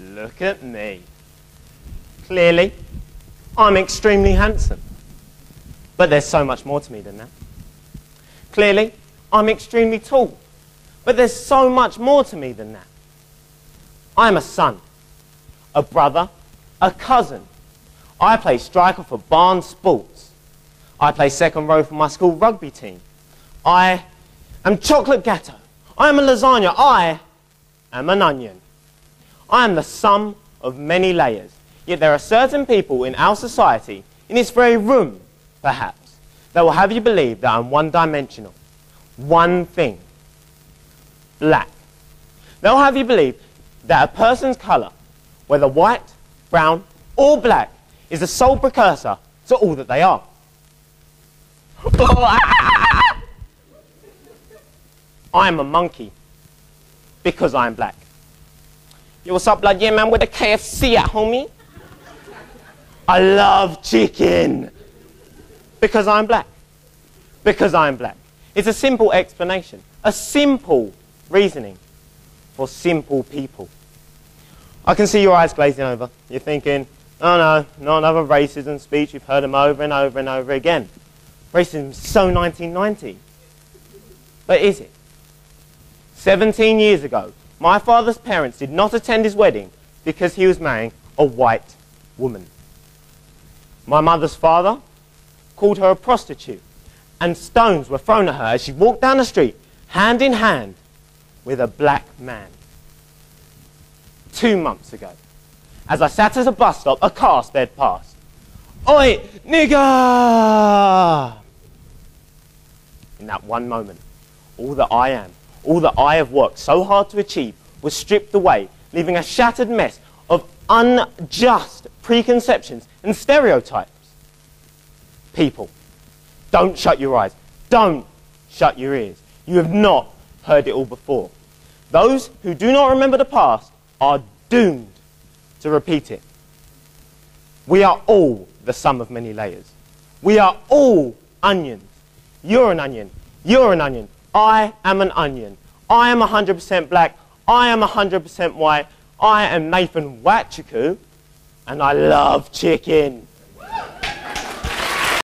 Look at me. Clearly, I'm extremely handsome. But there's so much more to me than that. Clearly, I'm extremely tall. But there's so much more to me than that. I'm a son, a brother, a cousin. I play striker for Barnes Sports. I play second row for my school rugby team. I am chocolate gatto. I am a lasagna. I am an onion. I am the sum of many layers. Yet there are certain people in our society, in this very room, perhaps, that will have you believe that I'm one-dimensional. One thing. Black. They'll have you believe that a person's colour, whether white, brown, or black, is the sole precursor to all that they are. I am a monkey because I am black. Yo, what's up, blood? Yeah, man, with the KFC at, homie. I love chicken because I'm black. Because I'm black. It's a simple explanation, a simple reasoning for simple people. I can see your eyes glazing over. You're thinking, oh no, not another racism speech. You've heard them over and over and over again. Racism so 1990. But is it? 17 years ago, my father's parents did not attend his wedding because he was marrying a white woman. My mother's father called her a prostitute, and stones were thrown at her as she walked down the street, hand in hand, with a black man. Two months ago, as I sat at a bus stop, a car sped past. Oi, nigger! In that one moment, all that I am all that I have worked so hard to achieve was stripped away, leaving a shattered mess of unjust preconceptions and stereotypes. People, don't shut your eyes. Don't shut your ears. You have not heard it all before. Those who do not remember the past are doomed to repeat it. We are all the sum of many layers. We are all onions. You're an onion. You're an onion. I am an onion. I am 100% black. I am 100% white. I am Nathan Nwachukwu, and I love chicken.